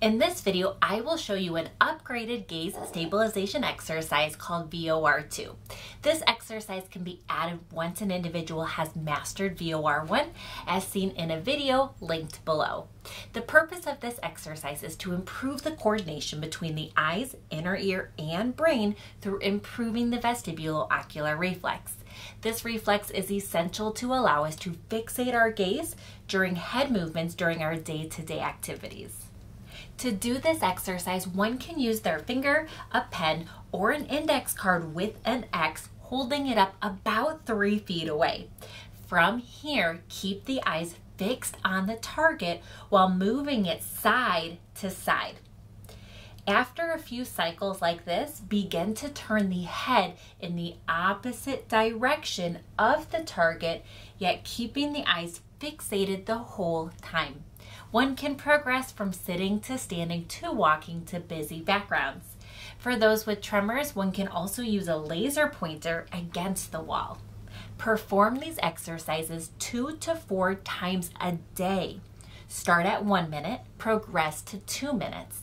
In this video, I will show you an upgraded gaze stabilization exercise called VOR2. This exercise can be added once an individual has mastered VOR1 as seen in a video linked below. The purpose of this exercise is to improve the coordination between the eyes, inner ear, and brain through improving the vestibulo-ocular reflex. This reflex is essential to allow us to fixate our gaze during head movements during our day-to-day -day activities. To do this exercise, one can use their finger, a pen, or an index card with an X, holding it up about three feet away. From here, keep the eyes fixed on the target while moving it side to side. After a few cycles like this, begin to turn the head in the opposite direction of the target, yet keeping the eyes fixated the whole time. One can progress from sitting to standing to walking to busy backgrounds. For those with tremors, one can also use a laser pointer against the wall. Perform these exercises two to four times a day. Start at one minute, progress to two minutes.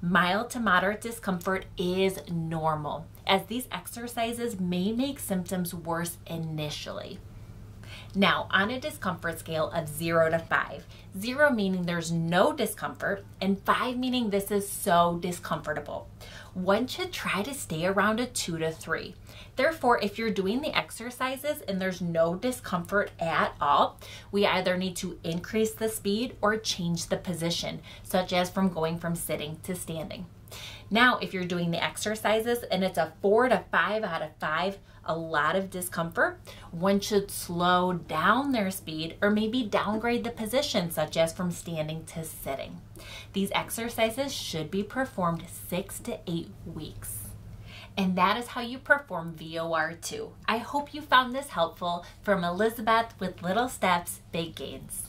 Mild to moderate discomfort is normal, as these exercises may make symptoms worse initially. Now, on a discomfort scale of 0 to five, zero meaning there's no discomfort, and 5 meaning this is so discomfortable, one should try to stay around a 2 to 3. Therefore, if you're doing the exercises and there's no discomfort at all, we either need to increase the speed or change the position, such as from going from sitting to standing. Now, if you're doing the exercises and it's a four to five out of five, a lot of discomfort, one should slow down their speed or maybe downgrade the position, such as from standing to sitting. These exercises should be performed six to eight weeks. And that is how you perform VOR2. I hope you found this helpful from Elizabeth with Little Steps, Big Gains.